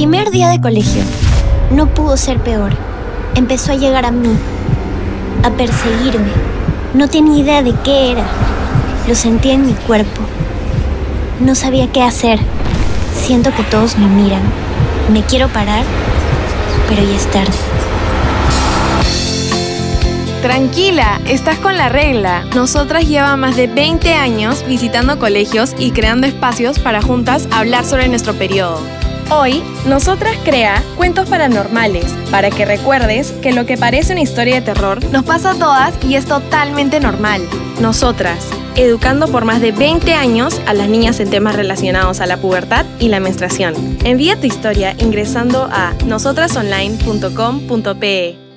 primer día de colegio. No pudo ser peor. Empezó a llegar a mí, a perseguirme. No tenía idea de qué era. Lo sentía en mi cuerpo. No sabía qué hacer. Siento que todos me miran. Me quiero parar, pero ya es tarde. Tranquila, estás con la regla. Nosotras lleva más de 20 años visitando colegios y creando espacios para juntas hablar sobre nuestro periodo. Hoy, Nosotras crea cuentos paranormales para que recuerdes que lo que parece una historia de terror nos pasa a todas y es totalmente normal. Nosotras, educando por más de 20 años a las niñas en temas relacionados a la pubertad y la menstruación. Envía tu historia ingresando a nosotrasonline.com.pe.